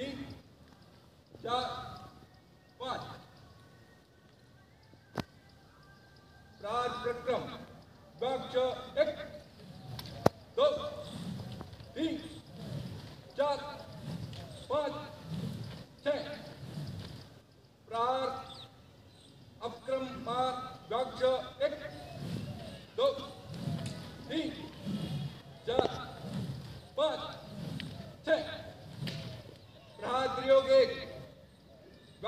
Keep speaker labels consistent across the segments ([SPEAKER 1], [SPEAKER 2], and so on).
[SPEAKER 1] तीन, चार, पाँच प्रक्रम वाक्य एक दो तीन चार पाँच छः प्रार अपक्रम पार वाक्य एक, दो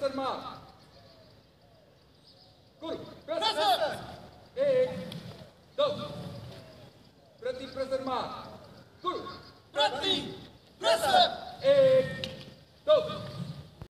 [SPEAKER 1] Mastermind. Good. Press, press, press. Eight. Down. Prati Prasarma. Good.
[SPEAKER 2] Prati.